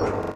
you